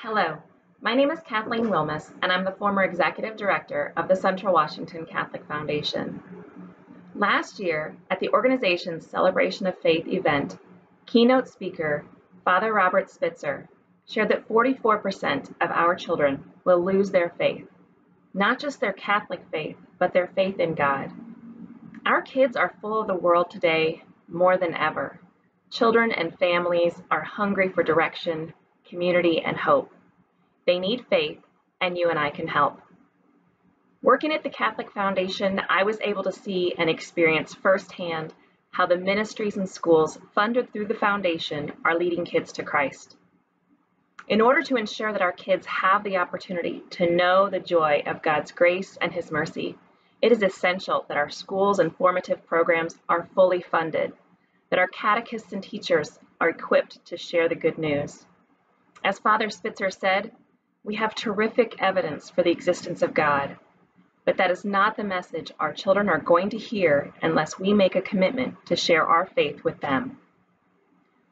Hello, my name is Kathleen Wilmes, and I'm the former executive director of the Central Washington Catholic Foundation. Last year, at the organization's Celebration of Faith event, keynote speaker Father Robert Spitzer shared that 44% of our children will lose their faith, not just their Catholic faith, but their faith in God. Our kids are full of the world today more than ever. Children and families are hungry for direction, community, and hope. They need faith, and you and I can help. Working at the Catholic Foundation, I was able to see and experience firsthand how the ministries and schools funded through the foundation are leading kids to Christ. In order to ensure that our kids have the opportunity to know the joy of God's grace and His mercy, it is essential that our schools and formative programs are fully funded, that our catechists and teachers are equipped to share the good news. As Father Spitzer said, we have terrific evidence for the existence of God, but that is not the message our children are going to hear unless we make a commitment to share our faith with them.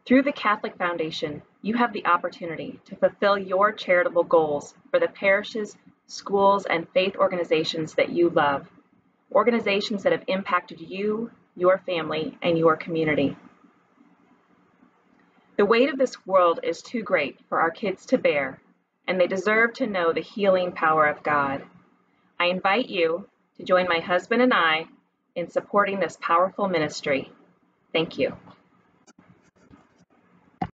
Through the Catholic Foundation, you have the opportunity to fulfill your charitable goals for the parishes, schools, and faith organizations that you love, organizations that have impacted you, your family, and your community. The weight of this world is too great for our kids to bear, and they deserve to know the healing power of God. I invite you to join my husband and I in supporting this powerful ministry. Thank you.